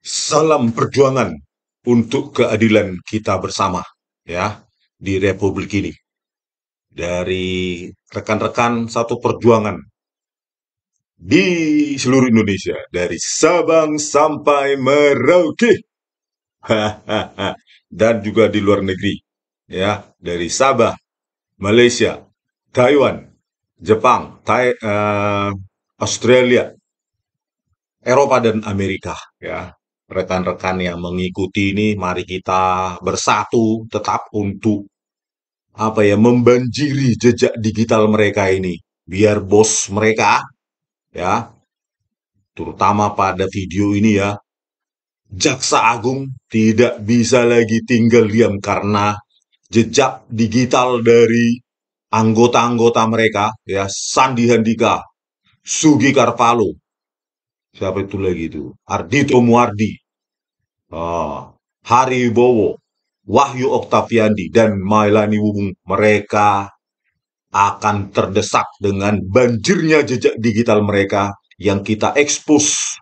Salam perjuangan untuk keadilan kita bersama ya di Republik ini. Dari rekan-rekan satu perjuangan di seluruh Indonesia dari Sabang sampai Merauke. Dan juga di luar negeri ya, dari Sabah, Malaysia, Taiwan, Jepang, Thai, eh, Australia, Eropa dan Amerika ya rekan-rekan yang mengikuti ini, mari kita bersatu tetap untuk apa ya membanjiri jejak digital mereka ini, biar bos mereka ya, terutama pada video ini ya, jaksa agung tidak bisa lagi tinggal diam karena jejak digital dari anggota-anggota mereka ya, Sandi Handika, Sugi Karpalo, siapa itu lagi itu, Ardito Muardi, Ah, Hari Bowo, Wahyu Oktaviandi, dan Mailani Wubung, mereka akan terdesak dengan banjirnya jejak digital mereka yang kita ekspos.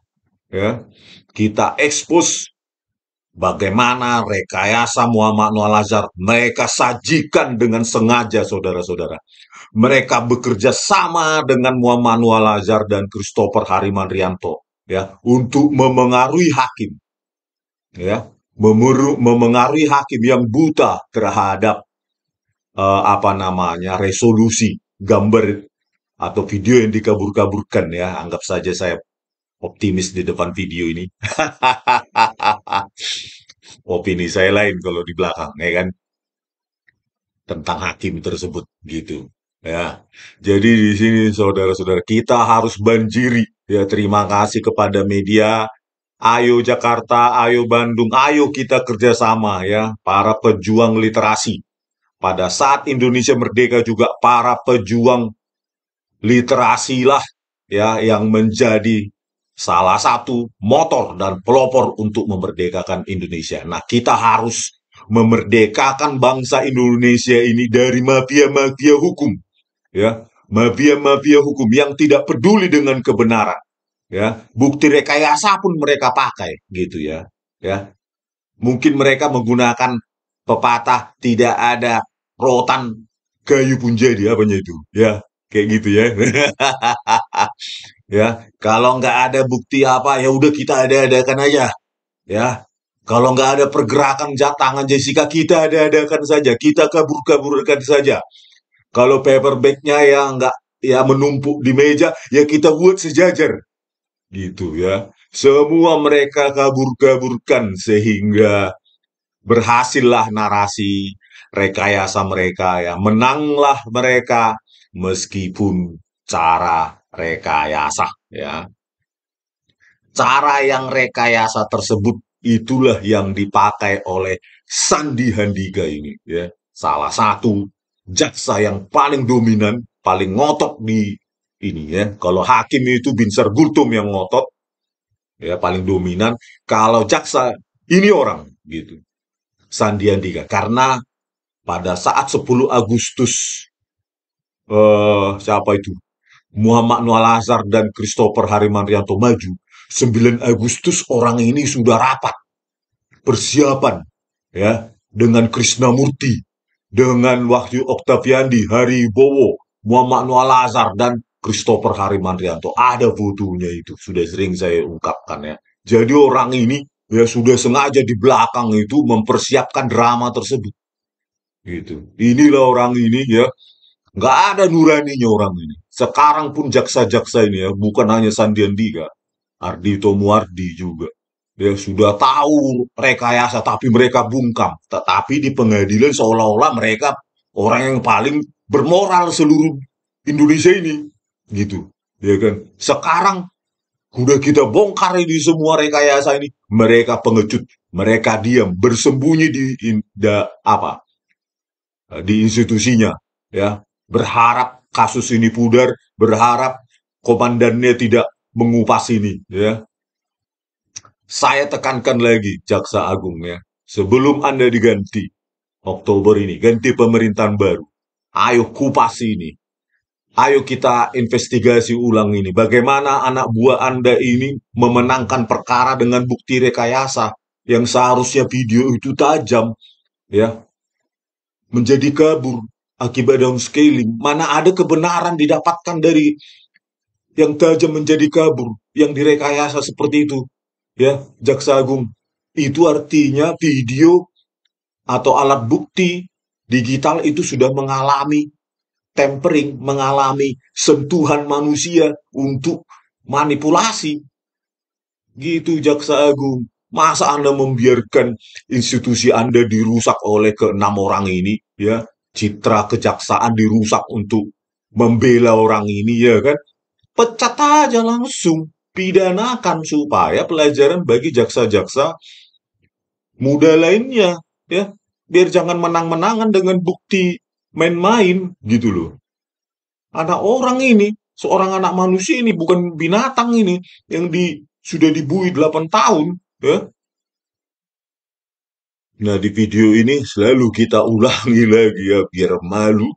Ya, kita ekspos bagaimana rekayasa Muhammad Noah Lazar mereka sajikan dengan sengaja, saudara-saudara. Mereka bekerja sama dengan Muhammad Noah Lazar dan Christopher Hariman Rianto ya untuk memengaruhi hakim ya memengaruhi hakim yang buta terhadap uh, apa namanya resolusi gambar atau video yang dikabur-kaburkan ya. Anggap saja saya optimis di depan video ini. Opini saya lain kalau di belakang ya kan? Tentang hakim tersebut gitu ya. Jadi di sini saudara-saudara kita harus banjiri. Ya terima kasih kepada media Ayo Jakarta, ayo Bandung, ayo kita kerjasama ya, para pejuang literasi. Pada saat Indonesia merdeka juga para pejuang literasi lah ya yang menjadi salah satu motor dan pelopor untuk memerdekakan Indonesia. Nah, kita harus memerdekakan bangsa Indonesia ini dari mafia-mafia hukum. Ya, mafia-mafia hukum yang tidak peduli dengan kebenaran ya bukti rekayasa pun mereka pakai gitu ya ya. Mungkin mereka menggunakan pepatah tidak ada rotan kayu pun jadi apanya itu ya kayak gitu ya. Ya kalau nggak ada bukti apa ya udah kita ada-adakan aja ya. Kalau nggak ada pergerakan tangan Jessica kita ada-adakan saja kita kabur-kaburkan saja. Kalau paperbacknya ya nggak ya menumpuk di meja ya kita buat sejajar gitu ya. Semua mereka kabur-kaburkan sehingga berhasillah narasi rekayasa mereka ya. Menanglah mereka meskipun cara rekayasa ya. Cara yang rekayasa tersebut itulah yang dipakai oleh Sandi Handika ini ya. Salah satu jaksa yang paling dominan, paling ngotot di ini ya. Kalau hakim itu Binsar Gultum yang ngotot, ya paling dominan. Kalau jaksa ini orang gitu, Sandiandika. Karena pada saat 10 Agustus eh, siapa itu Muhammad Noah Lazar dan Christopher Harimanrianto maju, 9 Agustus orang ini sudah rapat persiapan ya dengan Krishnamurti, dengan Wahyu Oktaviandi, Hari Bowo, Muhammad Noah Lazar dan Christopher Harimandrianto ada fotonya itu sudah sering saya ungkapkan ya. Jadi orang ini ya sudah sengaja di belakang itu mempersiapkan drama tersebut. Gitu. Inilah orang ini ya. Nggak ada nuraninya orang ini. Sekarang pun jaksa-jaksa ini ya bukan hanya Sandiandika Ardito Muardi juga. Ya sudah tahu rekayasa tapi mereka bungkam. Tetapi di pengadilan seolah-olah mereka orang yang paling bermoral seluruh Indonesia ini gitu. Ya kan? Sekarang udah kita bongkar ini semua rekayasa ini. Mereka pengecut. Mereka diam. Bersembunyi di in, apa? Di institusinya. Ya. Berharap kasus ini pudar. Berharap komandannya tidak mengupas ini. Ya. Saya tekankan lagi jaksa agung ya. Sebelum anda diganti Oktober ini ganti pemerintahan baru. Ayo kupas ini Ayo kita investigasi ulang ini. Bagaimana anak buah Anda ini memenangkan perkara dengan bukti rekayasa yang seharusnya video itu tajam, ya, menjadi kabur akibat downscaling. Mana ada kebenaran didapatkan dari yang tajam menjadi kabur, yang direkayasa seperti itu, ya, Jaksa Agung. Itu artinya video atau alat bukti digital itu sudah mengalami tempering, mengalami sentuhan manusia untuk manipulasi. Gitu Jaksa Agung. Masa Anda membiarkan institusi Anda dirusak oleh keenam orang ini, ya? Citra kejaksaan dirusak untuk membela orang ini, ya kan? Pecat aja langsung, pidanakan supaya pelajaran bagi jaksa-jaksa muda lainnya, ya. Biar jangan menang-menangan dengan bukti main-main gitu loh. Anak orang ini, seorang anak manusia ini bukan binatang ini yang di sudah dibui 8 tahun, ya. Nah, di video ini selalu kita ulangi lagi ya biar malu,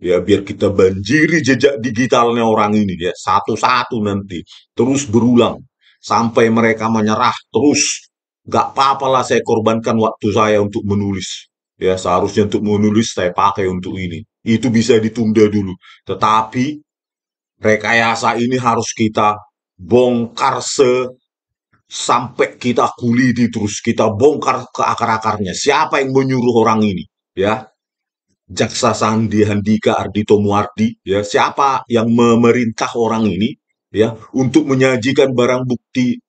ya biar kita banjiri jejak digitalnya orang ini ya satu-satu nanti terus berulang sampai mereka menyerah terus Gak apa-apa lah saya korbankan waktu saya untuk menulis. Ya, seharusnya untuk menulis saya pakai untuk ini. Itu bisa ditunda dulu. Tetapi rekayasa ini harus kita bongkar se sampai kita kuliti terus kita bongkar ke akar-akarnya. Siapa yang menyuruh orang ini? Ya, Jaksa Sandi Handika Ardito Muardi, ya siapa yang memerintah orang ini, ya untuk menyajikan barang bukti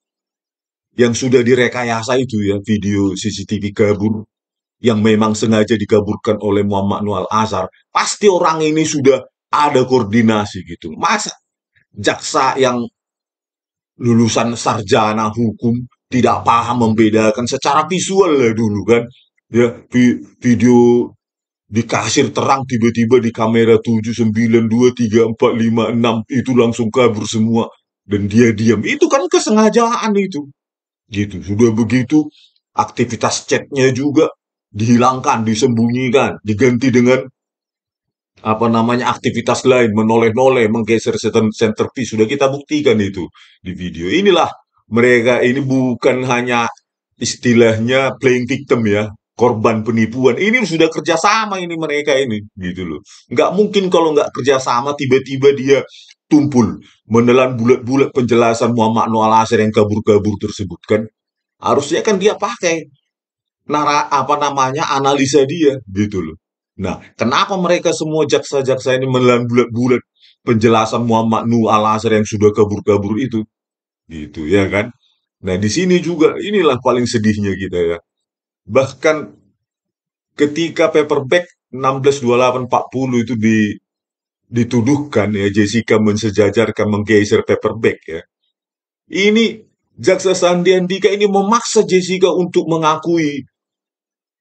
yang sudah direkayasa itu ya video CCTV kabur yang memang sengaja dikaburkan oleh Muhammad Nual Azhar pasti orang ini sudah ada koordinasi gitu. Masa jaksa yang lulusan sarjana hukum tidak paham membedakan secara visual lah dulu kan. Ya vi video di kasir terang tiba-tiba di kamera 7, 9, 2, 3, 4, 5, 6 itu langsung kabur semua dan dia diam. Itu kan kesengajaan itu. Gitu. Sudah begitu, aktivitas chatnya juga dihilangkan, disembunyikan, diganti dengan apa namanya aktivitas lain, menoleh-noleh, menggeser centerpiece. Sudah kita buktikan itu di video. Inilah mereka ini bukan hanya istilahnya playing victim ya, korban penipuan. Ini sudah kerjasama ini mereka ini, gitu loh. Nggak mungkin kalau nggak kerjasama tiba-tiba dia tumpul menelan bulat-bulat penjelasan Muhammad Noah Lasir yang kabur-kabur tersebut kan harusnya kan dia pakai nara apa namanya analisa dia. Gitu loh. Nah kenapa mereka semua jaksa-jaksa ini menelan bulat-bulat penjelasan Muhammad Nuh Al Asr yang sudah kabur-kabur itu? Gitu ya kan? Nah di sini juga inilah paling sedihnya kita ya. Bahkan ketika paperback 162840 itu di dituduhkan ya Jessica mensejajarkan menggeser paperback ya. Ini Jaksa Sandi Andika ini memaksa Jessica untuk mengakui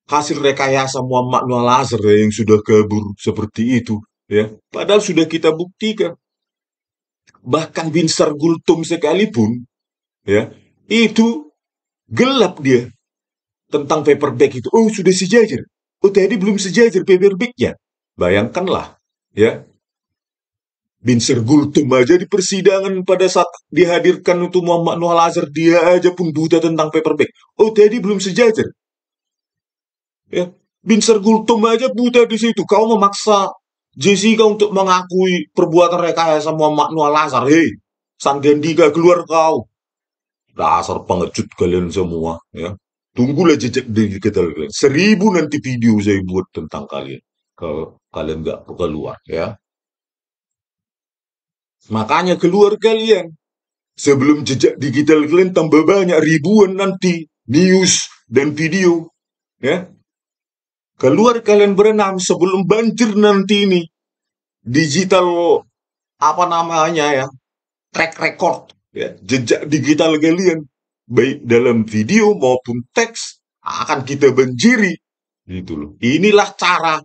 hasil rekayasa Muhammad Nual Azhar ya, yang sudah kabur seperti itu ya. Padahal sudah kita buktikan. Bahkan Binsar Gultum sekalipun ya, itu gelap dia tentang paperback itu. Oh, sudah sejajar. Oh, tadi belum sejajar paperbacknya. Bayangkanlah ya Bin Gultum aja di persidangan pada saat dihadirkan untuk Muhammad Nuh Al-Azhar, dia aja pun buta tentang paperback. Oh, tadi belum sejajar. Ya, Bin Gultum aja buta di situ. Kau memaksa Jessica untuk mengakui perbuatan rekayasa Muhammad Nuh Al-Azhar. Hei, Sandiandika keluar kau. Dasar pengecut kalian semua. Ya. Tunggulah jejak diri kita kalian. Seribu nanti video saya buat tentang kalian. Kalau kalian nggak keluar ya. Makanya keluar kalian. Sebelum jejak digital kalian tambah banyak ribuan nanti news dan video. Ya. Keluar kalian berenam sebelum banjir nanti ini. Digital apa namanya ya? Track record ya, jejak digital kalian baik dalam video maupun teks akan kita banjiri gitu loh. Inilah cara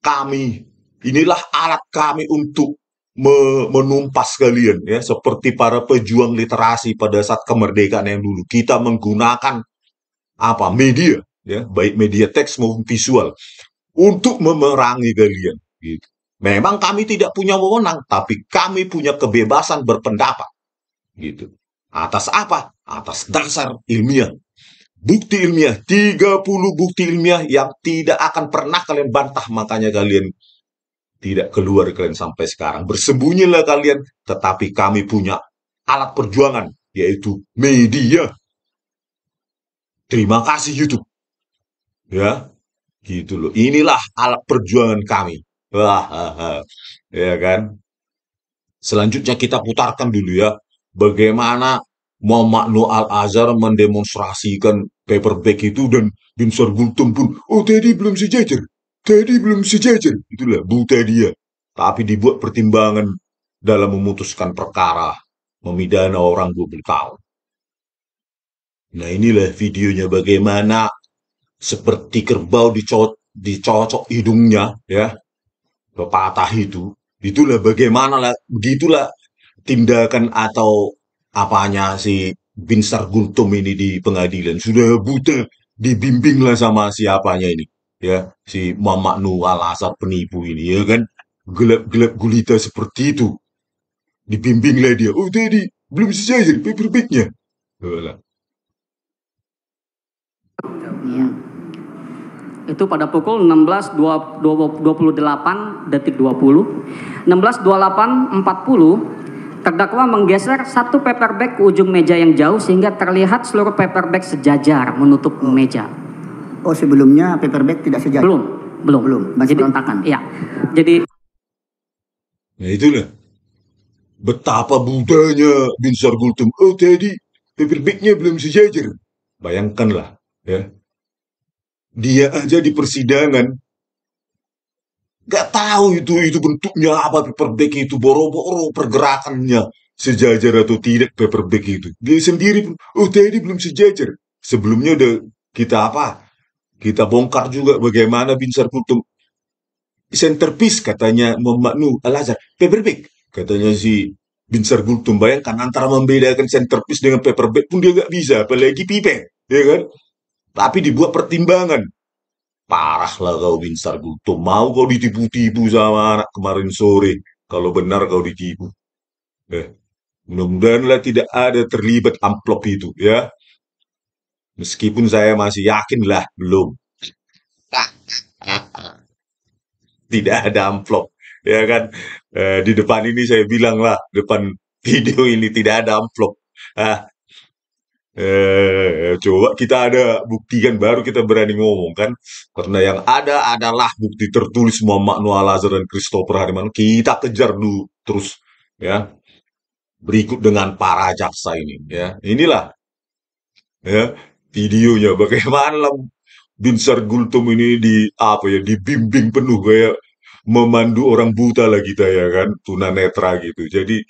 kami, inilah alat kami untuk menumpas kalian ya seperti para pejuang literasi pada saat kemerdekaan yang dulu kita menggunakan apa media ya baik media teks maupun visual untuk memerangi kalian gitu Memang kami tidak punya wewenang, tapi kami punya kebebasan berpendapat. Gitu. Atas apa? Atas dasar ilmiah. Bukti ilmiah, 30 bukti ilmiah yang tidak akan pernah kalian bantah, makanya kalian tidak keluar kalian sampai sekarang. Bersembunyilah kalian, tetapi kami punya alat perjuangan, yaitu media. Terima kasih YouTube. Ya, gitu loh. Inilah alat perjuangan kami. Wah, ya kan? Selanjutnya kita putarkan dulu ya, bagaimana Muhammad Nur Al-Azhar mendemonstrasikan paperback itu dan Bin Sargultum pun, oh tadi belum sejajar, tadi belum sejajar. Itulah buta dia. Tapi dibuat pertimbangan dalam memutuskan perkara memidana orang 20 tahun. Nah inilah videonya bagaimana seperti kerbau dicocok, dicocok hidungnya ya. Pepatah itu. Itulah bagaimana lah begitulah tindakan atau apanya si Binsar Gultum ini di pengadilan. Sudah buta dibimbinglah sama siapanya ini ya. Si Muhammad Nu Al Asad penipu ini ya kan. Gelap-gelap gulita seperti itu. Dibimbinglah dia. Oh tadi belum selesai paperbacknya Yalah. Iya. Itu pada pukul 16.28 detik 20. 16.28.40 terdakwa menggeser satu paperback ke ujung meja yang jauh sehingga terlihat seluruh paperback sejajar menutup meja. Oh sebelumnya paperback tidak sejajar? Belum, belum. Belum, masih Jadi, berontakan. Iya. Jadi Nah itulah betapa budanya Bin Sargultum. Oh tadi paperbacknya belum sejajar. Bayangkanlah ya. Dia aja di persidangan gak tahu itu itu bentuknya apa paperback itu boro-boro pergerakannya sejajar atau tidak paperback itu. Dia sendiri oh tadi belum sejajar. Sebelumnya udah kita apa? Kita bongkar juga bagaimana Bin Sargultum centerpiece katanya Muhammad Nuh Al-Azhar. Paperback katanya si Bin Sargultum. Bayangkan antara membedakan centerpiece dengan paperback pun dia nggak bisa, apalagi pipe, ya kan? Tapi dibuat pertimbangan. Parah lah kau Bin Sargultum. Mau kau ditipu-tipu sama anak kemarin sore. Kalau benar kau ditipu. Eh, mudah-mudahan lah tidak ada terlibat amplop itu, ya. Meskipun saya masih yakin lah, belum. tidak ada amplop ya kan Eh, di depan ini saya bilang lah depan video ini tidak ada amplop ah eh, coba kita ada buktikan baru kita berani ngomong kan. Karena yang ada adalah bukti tertulis Muhammad Noah Lazar dan Christopher Hariman kita kejar dulu terus ya. Berikut dengan para jaksa ini ya. Inilah ya videonya. Bagaimana Bin Sargultum ini di apa ya dibimbing penuh kayak memandu orang buta lah kita ya kan? Tunanetra gitu. Jadi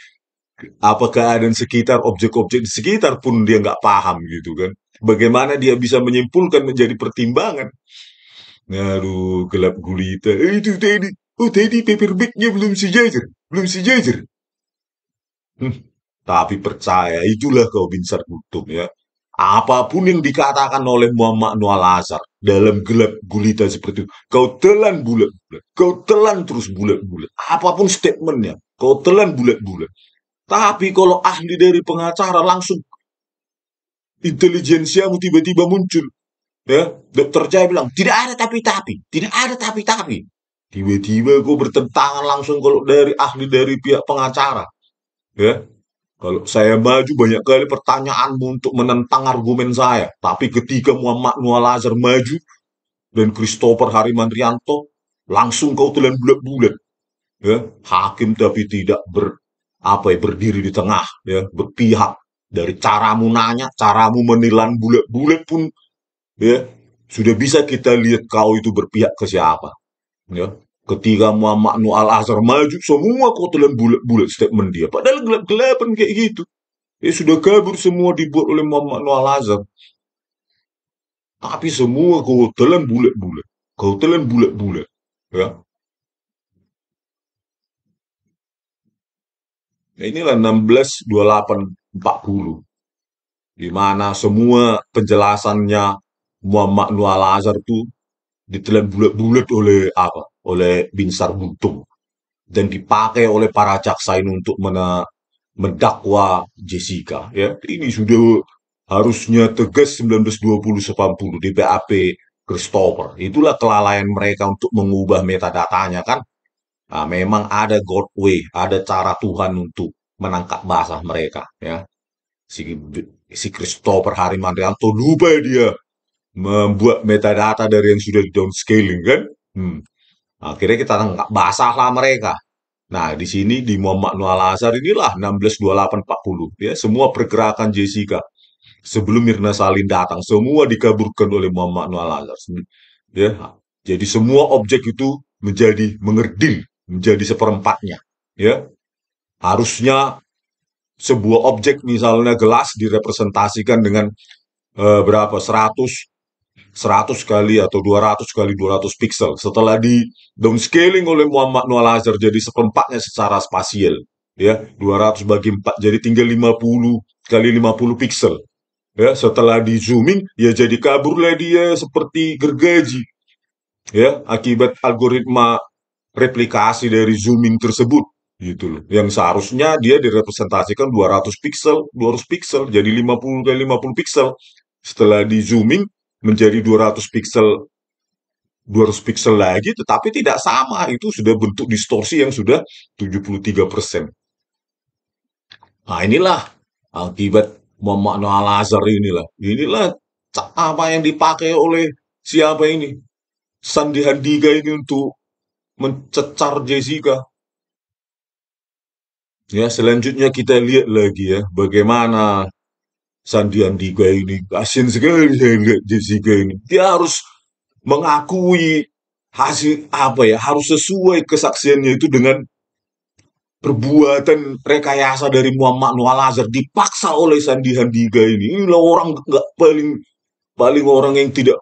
apa keadaan sekitar objek-objek di sekitar pun dia nggak paham gitu kan bagaimana dia bisa menyimpulkan menjadi pertimbangan Aduh, gelap gulita. Eh, itu tadi. Oh, tadi paperbacknya belum sejajar. Belum sejajar. Hmm, tapi percaya, itulah kau Bin Sargultum ya. Apa pun yang dikatakan oleh Muhammad Nual Azhar dalam gelap gulita seperti itu, kau telan bulat-bulat, kau telan terus bulat-bulat. Apa pun statementnya, kau telan bulat-bulat. Tapi kalau ahli dari pengacara langsung intelijensiamu tiba-tiba muncul. Ya, dokter Jaya bilang, tidak ada tapi-tapi, tidak ada tapi-tapi. Tiba-tiba kau bertentangan langsung kalau dari ahli dari pihak pengacara. Ya, kalau saya maju banyak kali pertanyaanmu untuk menentang argumen saya. Tapi ketika Muhammad Nual Azhar maju dan Christopher Harimandrianto, langsung kau telan bulat-bulat. Ya, hakim tapi tidak ber apa ya berdiri di tengah ya berpihak dari caramu nanya caramu menilan bulat-bulat pun ya sudah bisa kita lihat kau itu berpihak ke siapa ya. Ketika Muhammad Nu Al Azhar maju semua kau telan bulat-bulat statement dia padahal gelap-gelapan kayak gitu. Ya sudah kabur semua dibuat oleh Muhammad Nu Al Azhar tapi semua kau telan bulat-bulat kau telan bulat-bulat ya Nah, inilah 16 28 40 di mana semua penjelasannya Muhammad Nur Al Azhar itu ditelan bulat-bulat oleh apa? Oleh Bin Sargultum. dan dipakai oleh para jaksa ini untuk mena- mendakwa Jessica ya ini sudah harusnya tegas 1920 di BAP Christopher itulah kelalaian mereka untuk mengubah metadatanya kan nah, memang ada God way ada cara Tuhan untuk menangkap basah mereka ya si si Christopher Harimantrianto lupa dia membuat metadata dari yang sudah downscaling kan hmm. akhirnya kita tangkap basahlah mereka Nah, di sini di Muhammad Noah Al-Azhar inilah 162840 ya, semua pergerakan Jessica sebelum Mirna Salin datang semua dikaburkan oleh Muhammad Noah Al-Azhar. Ya. Jadi semua objek itu menjadi mengerdil, menjadi seperempatnya, ya. Harusnya sebuah objek misalnya gelas direpresentasikan dengan eh, berapa? 100 100 kali atau 200 kali 200 pixel. Setelah di downscaling oleh Muhammad Noah Lazar jadi seperempatnya secara spasial. Ya, 200 bagi 4 jadi tinggal 50 kali 50 pixel. Ya, setelah di zooming ya jadi kaburlah dia seperti gergaji. Ya, akibat algoritma replikasi dari zooming tersebut gitu loh. Yang seharusnya dia direpresentasikan 200 pixel, 200 pixel jadi 50 kali 50 pixel. Setelah di zooming menjadi 200 pixel 200 pixel lagi tetapi tidak sama itu sudah bentuk distorsi yang sudah 73%. Nah, inilah akibat Muhammad Al Azhar inilah. Inilah apa yang dipakai oleh siapa ini? Sandi Handiga ini untuk mencecar Jessica. Ya, selanjutnya kita lihat lagi ya bagaimana Sandi Andika ini kasian sekali saya lihat Jessica ini. Dia harus mengakui hasil apa ya harus sesuai kesaksiannya itu dengan perbuatan rekayasa dari Muhammad Noah Lazar dipaksa oleh Sandi Handiga ini. Inilah orang nggak paling paling orang yang tidak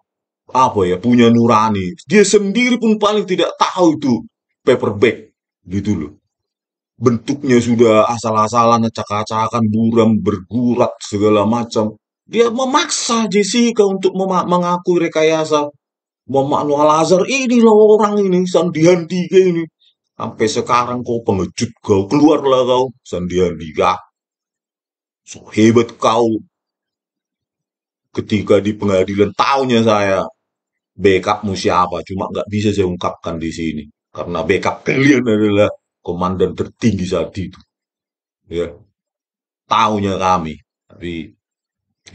apa ya punya nurani. Dia sendiri pun paling tidak tahu itu paperback gitu loh bentuknya sudah asal-asalan, acak-acakan, buram, bergurat, segala macam. Dia memaksa Jessica untuk mengakui rekayasa. Muhammad Al ini loh orang ini, Sandian Tiga ini. Sampai sekarang kau pengecut kau, keluarlah kau, Sandian Tiga. So hebat kau. Ketika di pengadilan tahunya saya, backupmu siapa, cuma nggak bisa saya ungkapkan di sini. Karena backup kalian adalah komandan tertinggi saat itu. Ya, tahunya kami. Tapi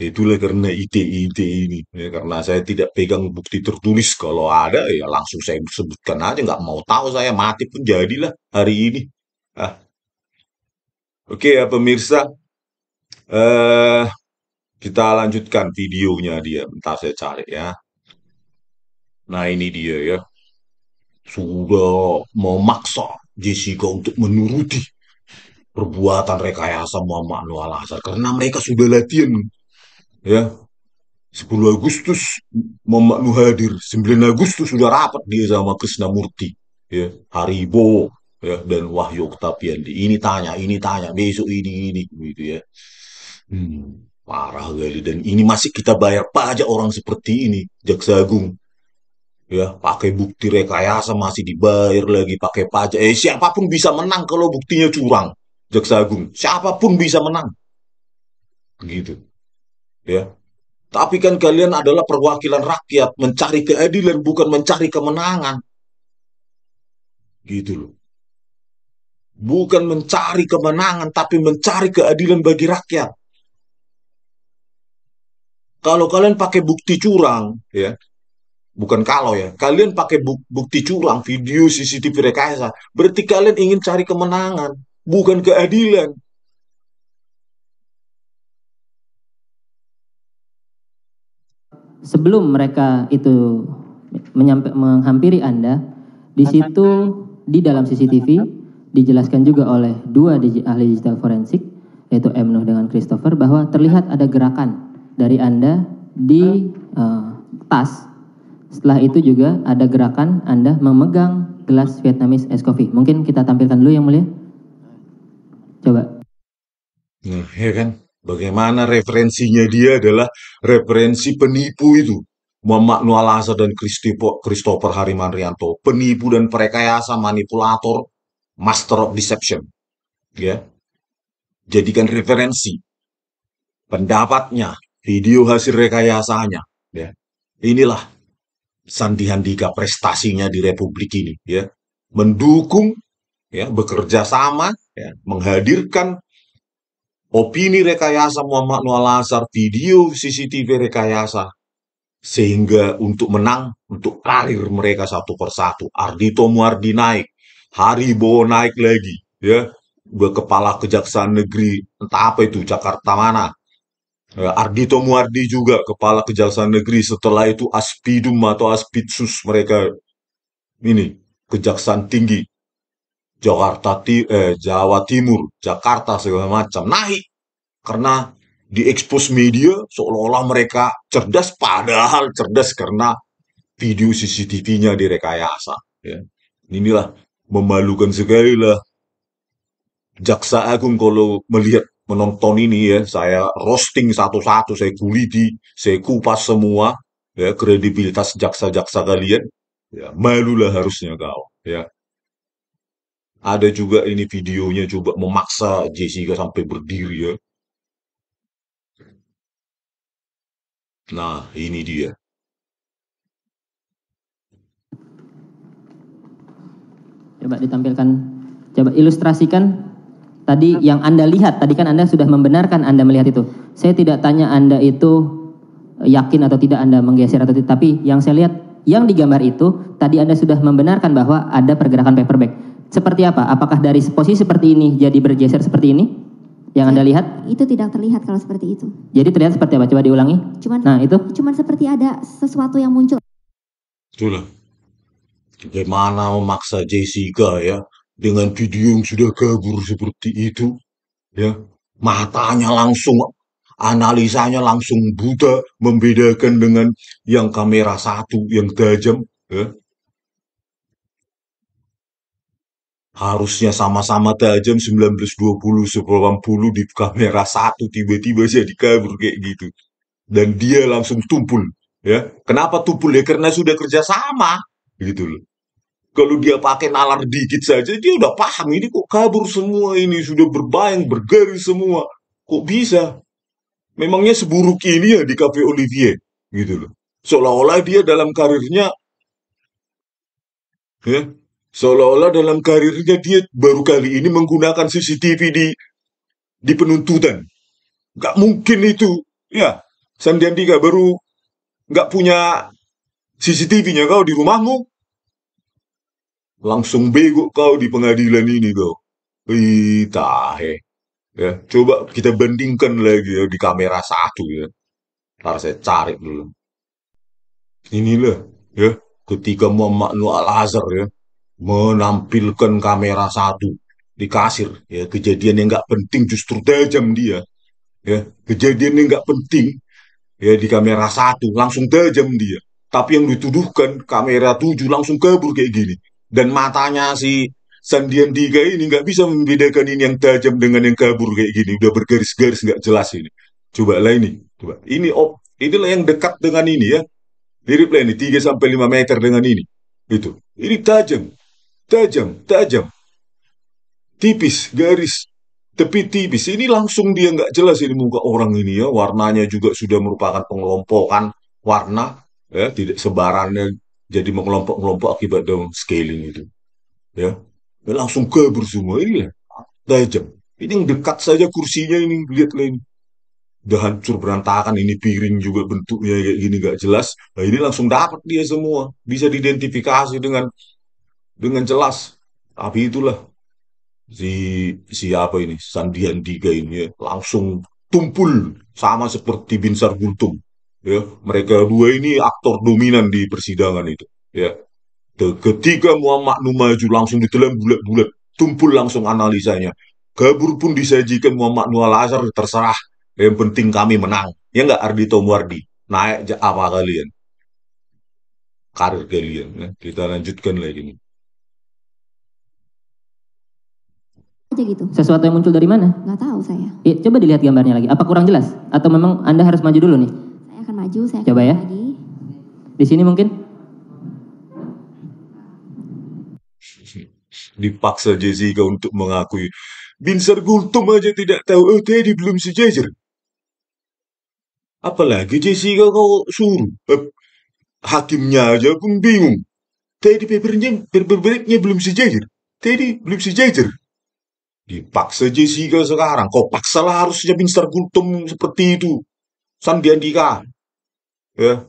itulah karena ITE-ITE ini. Ya, karena saya tidak pegang bukti tertulis. Kalau ada ya langsung saya sebutkan aja. Nggak mau tahu saya mati pun jadilah hari ini. Ah. Oke ya pemirsa. Eh, kita lanjutkan videonya dia. Bentar saya cari ya. Nah ini dia ya. Sudah memaksa Jessica untuk menuruti perbuatan rekayasa Muhammad Noah Al karena mereka sudah latihan ya. 10 Agustus Muhammad Nuh hadir. 9 Agustus sudah rapat dia sama Krishnamurti ya. Haribo ya dan Wahyu Oktavian ini tanya ini tanya besok ini ini gitu ya. Hmm, parah kali. Dan ini masih kita bayar pajak orang seperti ini Jaksa Agung ya pakai bukti rekayasa masih dibayar lagi pakai pajak. Eh siapa pun bisa menang kalau buktinya curang jaksa agung. Siapa pun bisa menang. Gitu. Ya. Tapi kan kalian adalah perwakilan rakyat. Mencari keadilan bukan mencari kemenangan. Gitu loh. Bukan mencari kemenangan tapi mencari keadilan bagi rakyat. Kalau kalian pakai bukti curang ya bukan kalau ya, kalian pakai bukti curang, video CCTV rekayasa, berarti kalian ingin cari kemenangan, bukan keadilan. Sebelum mereka itu menyampe, menghampiri Anda, di situ di dalam CCTV dijelaskan juga oleh dua ahli digital forensik, yaitu M. Nuh dengan Christopher, bahwa terlihat ada gerakan dari Anda di uh, tas setelah itu juga ada gerakan Anda memegang gelas Vietnamese ice coffee. Mungkin kita tampilkan dulu yang mulia. Coba. Nah, ya kan? Bagaimana referensinya dia adalah referensi penipu itu. Muhammad Nualasa dan Christopher Hariman Rianto. Penipu dan perekayasa, manipulator. master of deception. Ya. Jadikan referensi pendapatnya, video hasil rekayasanya, ya. Inilah Sandi Handika prestasinya di Republik ini, ya. Mendukung ya, bekerja sama, ya, menghadirkan opini rekayasa Muhammad Nual Azhar, video CCTV rekayasa, sehingga untuk menang, untuk karir mereka satu persatu. Ardito Muardi naik, Haribo naik lagi, ya, kepala kejaksaan negeri, entah apa itu, Jakarta mana. Ya, Ardito Muardi juga kepala kejaksaan negeri, setelah itu Aspidum atau Aspidsus mereka ini kejaksaan tinggi Jakarta eh, Jawa Timur, Jakarta segala macam. Naik karena diekspos media seolah-olah mereka cerdas padahal cerdas karena video CCTV-nya direkayasa. Ya. Inilah memalukan sekali lah Jaksa Agung kalau melihat menonton ini ya, saya roasting satu-satu, saya kuliti, saya kupas semua ya kredibilitas jaksa-jaksa kalian. Ya, malulah harusnya kau ya. Ada juga ini videonya coba memaksa Jessica sampai berdiri ya. Nah, ini dia. Coba ditampilkan, coba ilustrasikan tadi yang Anda lihat, tadi kan Anda sudah membenarkan Anda melihat itu. Saya tidak tanya Anda itu yakin atau tidak Anda menggeser atau tidak, tapi yang saya lihat yang digambar itu tadi Anda sudah membenarkan bahwa ada pergerakan paperback. Seperti apa? Apakah dari posisi seperti ini jadi bergeser seperti ini? Yang Anda lihat? Itu tidak terlihat kalau seperti itu. Jadi terlihat seperti apa? Coba diulangi. Cuman Nah, itu cuman seperti ada sesuatu yang muncul. Itulah. Bagaimana memaksa Jessica ya dengan video yang sudah kabur seperti itu ya matanya langsung analisanya langsung buta membedakan dengan yang kamera satu yang tajam ya. Harusnya sama-sama tajam 19 20 10 80 di kamera satu tiba-tiba jadi kabur kayak gitu. Dan dia langsung tumpul ya. Kenapa tumpul? Ya karena sudah kerja sama gitu loh kalau dia pakai nalar dikit saja dia udah paham ini kok kabur semua ini sudah berbayang bergaris semua. Kok bisa? Memangnya seburuk ini ya di Cafe Olivier? Gitu loh. Seolah-olah dia dalam karirnya ya seolah-olah dalam karirnya dia baru kali ini menggunakan CCTV di di penuntutan. Nggak mungkin itu. Ya Sandiandika baru nggak punya CCTV-nya kau di rumahmu langsung bego kau di pengadilan ini kau Ih, tahe ya coba kita bandingkan lagi ya di kamera satu ya. Ntar saya cari dulu. Inilah ya ketika Muhammad Nur Al Azhar ya menampilkan kamera satu di kasir ya kejadian yang nggak penting justru tajam dia ya. Kejadian yang nggak penting ya di kamera satu langsung tajam dia. Tapi yang dituduhkan kamera tujuh langsung kabur kayak gini dan matanya si Sandiandika ini nggak bisa membedakan ini yang tajam dengan yang kabur kayak gini. Udah bergaris-garis nggak jelas ini. Coba lah ini. Coba. Ini op inilah yang dekat dengan ini ya. Mirip lah ini 3 sampai 5 meter dengan ini. Itu. Ini tajam. Tajam tajam. Tipis garis. Tepi tipis. Ini langsung dia nggak jelas ini muka orang ini ya. Warnanya juga sudah merupakan pengelompokan warna ya tidak sebarannya jadi mengelompok-kelompok akibat down scaling itu. Ya. Dan langsung kabur semua ini ya tajam ini yang dekat saja kursinya ini lihatlah ini. Udah hancur berantakan ini piring juga bentuknya kayak gini gak jelas. Nah ini langsung dapat dia semua. Bisa diidentifikasi dengan dengan jelas. Tapi itulah si siapa ini? Sandiandika ini ya. Langsung tumpul sama seperti Binsar Gultum ya mereka dua ini aktor dominan di persidangan itu ya ketika Muhammad Nu maju langsung ditelan bulat-bulat tumpul langsung analisanya kabur pun disajikan Muhammad Nu Al Azhar terserah yang penting kami menang ya nggak Ardito Muardi naik apa kalian karir kalian ya. kita lanjutkan lagi nih aja gitu. sesuatu yang muncul dari mana? Nggak tahu saya. Ya, coba dilihat gambarnya lagi. Apa kurang jelas? Atau memang Anda harus maju dulu nih? Maju, saya Coba ya. lagi. Di sini mungkin? Dipaksa Jessica untuk mengakui. Binsar Gultom aja tidak tahu, oh Teddy belum sejajar. Apalagi Jessica kau suruh. Eh, hakimnya aja pun bingung. Teddy papernya, paper breaknya belum sejajar. Teddy belum sejajar. Dipaksa Jessica sekarang. Kau paksalah harusnya Binsar Gultom seperti itu. Sandi Ya,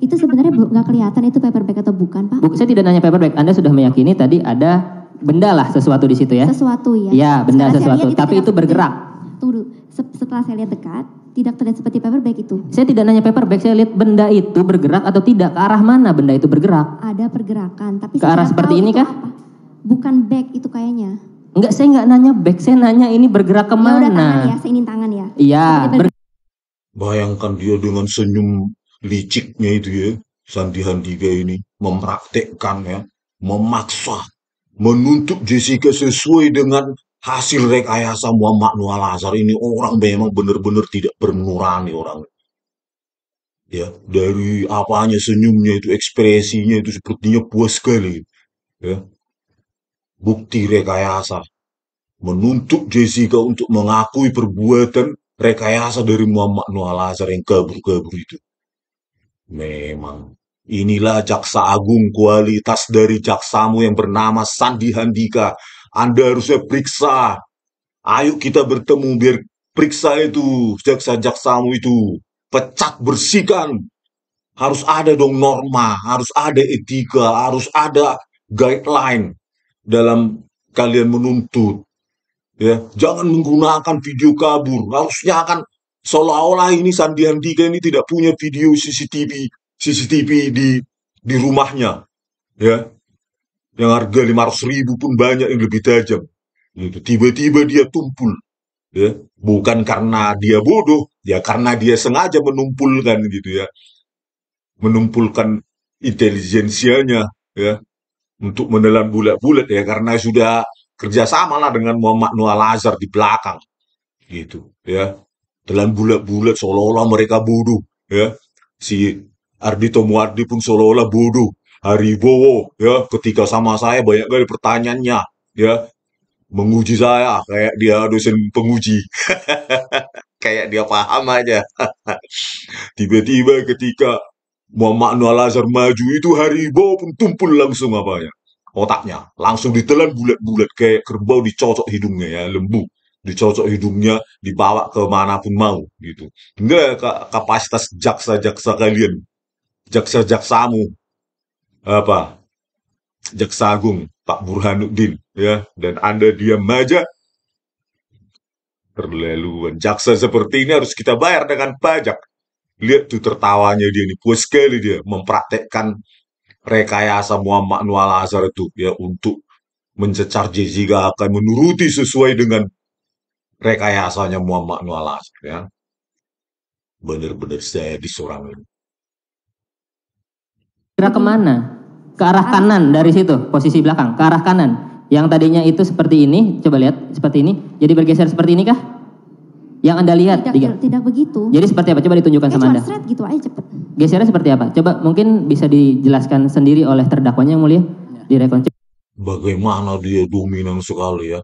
Itu sebenarnya bu- nggak kelihatan itu paperback atau bukan, Pak? Bu, saya tidak nanya paperback. Anda sudah meyakini tadi ada benda lah sesuatu di situ ya? Sesuatu ya. Ya, benda Setelah saya sesuatu. lihat Tapi itu bergerak. Tunggu dulu. Setelah saya lihat dekat, tidak terlihat seperti paperback itu. Saya tidak nanya paperback, saya lihat benda itu bergerak atau tidak. Ke arah mana benda itu bergerak? Ada pergerakan, tapi Ke arah seperti ini itu kah? apa. Bukan back itu kayaknya. Enggak, saya enggak nanya back, saya nanya ini bergerak Ya udah tangan ya, ke mana? seinin tangan ya. Iya, ber- Bayangkan dia dengan senyum liciknya itu ya, Sandi Handika ini mempraktekkan ya, memaksa, menuntut Jessica sesuai dengan hasil rekayasa Muhammad Noah Lazar ini orang memang benar-benar tidak bernurani orang. Ya, dari apanya senyumnya itu, ekspresinya itu sepertinya puas sekali. Ya, bukti rekayasa menuntut Jessica untuk mengakui perbuatan rekayasa dari Muhammad Noah Lazar yang kabur-kabur itu. Memang inilah jaksa agung kualitas dari jaksamu yang bernama Sandi Handika. Anda harusnya periksa. Ayo kita bertemu biar periksa itu jaksa-jaksamu itu. Pecat bersihkan. Harus ada dong norma, harus ada etika, harus ada guideline dalam kalian menuntut. Ya, jangan menggunakan video kabur. Harusnya kan seolah-olah ini Sandi Handika ini tidak punya video CCTV CCTV di di rumahnya, ya, yang harga 500 ribu pun banyak yang lebih tajam. Gitu. Tiba-tiba dia tumpul, ya, bukan karena dia bodoh, ya karena dia sengaja menumpulkan gitu ya, menumpulkan intelijensianya, ya, untuk menelan bulat-bulat ya, karena sudah kerjasama lah dengan Muhammad Noah Lazar di belakang, gitu ya, telan bulat-bulat seolah-olah mereka bodoh, ya, si Ardito Muardi pun seolah-olah bodoh. Haribowo ya ketika sama saya banyak kali pertanyaannya ya. Menguji saya kayak dia dosen penguji. Kayak dia paham aja. Tiba-tiba ketika Muhammad Noah Lazar maju itu Haribowo pun tumpul langsung apanya otaknya. Langsung ditelan bulat-bulat kayak kerbau dicocok hidungnya ya lembu. Dicocok hidungnya dibawa ke mana pun mau gitu. Enggak ka- kapasitas jaksa-jaksa kalian. Jaksa-jaksamu. Apa? Jaksa agung Pak Burhanuddin ya. Dan Anda diam aja. Terlaluan jaksa seperti ini harus kita bayar dengan pajak lihat tuh tertawanya dia ini puas sekali dia mempraktekkan rekayasa Muhammad Noah Lazar itu ya untuk mencecar Jessica akan menuruti sesuai dengan rekayasanya Muhammad Noah Lazar ya benar-benar saya disorang ini bergerak ke mana? Ke arah kanan dari situ, posisi belakang, ke arah kanan. Yang tadinya itu seperti ini, coba lihat, seperti ini. Jadi bergeser seperti ini kah? Yang Anda lihat? Tidak, tidak begitu. Jadi seperti apa? Coba ditunjukkan Eh, sama Anda. seret gitu aja cepet. Gesernya seperti apa? Coba mungkin bisa dijelaskan sendiri oleh terdakwanya yang mulia. Direkon. bagaimana dia dominan sekali ya.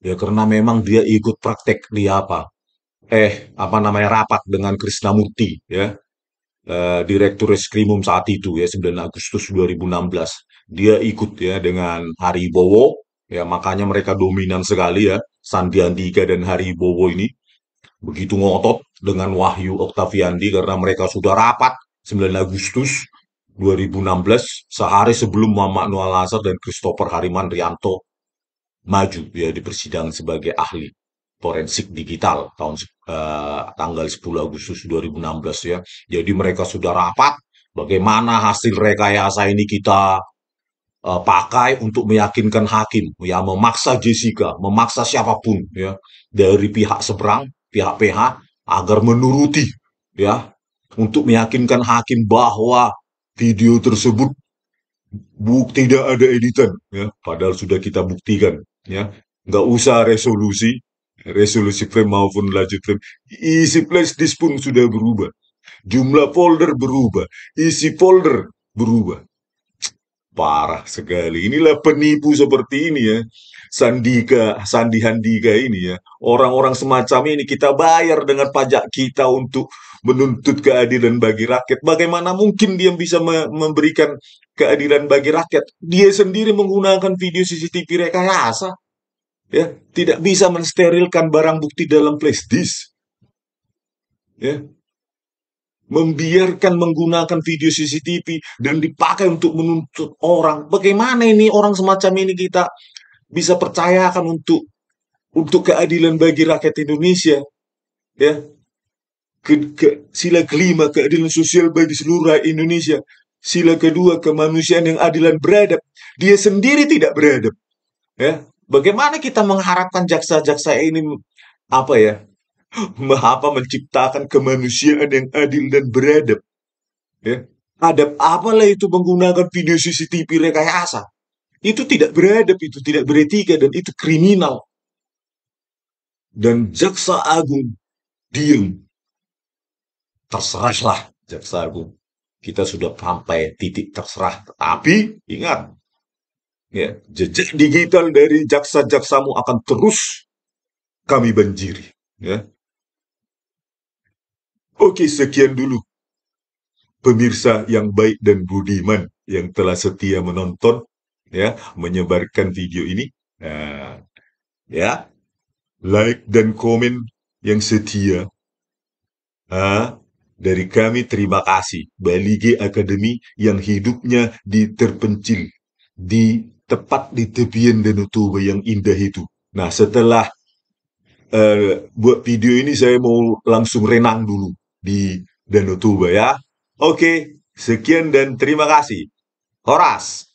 Ya karena memang dia ikut praktek di apa? Eh, apa namanya rapat dengan Krisnamurti ya. Eh, Direktur Reskrimum saat itu ya 9 Agustus 2016. Dia ikut ya dengan Haribowo ya makanya mereka dominan sekali ya Sandi Andika dan Haribowo ini begitu ngotot dengan Wahyu Oktaviandi karena mereka sudah rapat 9 Agustus 2016 sehari sebelum Muhammad Noah Lazar dan Christopher Hariman Rianto maju ya di persidangan sebagai ahli forensik digital tahun eh, tanggal 10 Agustus 2016 ya. Jadi mereka sudah rapat bagaimana hasil rekayasa ini kita eh, pakai untuk meyakinkan hakim ya memaksa Jessica, memaksa siapa pun ya dari pihak seberang, pihak PH agar menuruti ya untuk meyakinkan hakim bahwa video tersebut buk tidak ada editan ya padahal sudah kita buktikan ya. Nggak usah resolusi resolusi frame maupun lanjut frame. Isi flash disk pun sudah berubah. Jumlah folder berubah. Isi folder berubah. Parah sekali. Inilah penipu seperti ini ya. Sandika, Sandi Handika ini ya. Orang-orang semacam ini kita bayar dengan pajak kita untuk menuntut keadilan bagi rakyat. Bagaimana mungkin dia bisa me- memberikan keadilan bagi rakyat? Dia sendiri menggunakan video CCTV rekayasa. Ya, tidak bisa mensterilkan barang bukti dalam flash disk. Ya, membiarkan menggunakan video CCTV dan dipakai untuk menuntut orang. Bagaimana ini orang semacam ini kita bisa percayakan untuk untuk keadilan bagi rakyat Indonesia? Ya, ke, ke- sila kelima keadilan sosial bagi seluruh Indonesia. Sila kedua kemanusiaan yang adil dan beradab. Dia sendiri tidak beradab. Ya, bagaimana kita mengharapkan jaksa-jaksa ini apa ya? apa menciptakan kemanusiaan yang adil dan beradab? Ya, adab apalah itu menggunakan video CCTV rekayasa? Itu tidak beradab, itu tidak beretika dan itu kriminal. Dan jaksa agung diam. Terserahlah jaksa agung. Kita sudah sampai titik terserah. Tapi ingat, ya, jejak digital dari jaksa-jaksamu akan terus kami banjiri. Ya. Oke, sekian dulu pemirsa yang baik dan budiman yang telah setia menonton, ya, menyebarkan video ini. Nah, ya, like dan komen yang setia. Ah, dari kami terima kasih Balige Academy yang hidupnya di terpencil di tepat di tepian Danau Toba yang indah itu. Nah, setelah eh, buat video ini saya mau langsung renang dulu di Danau Toba ya. Oke, sekian dan terima kasih. Horas.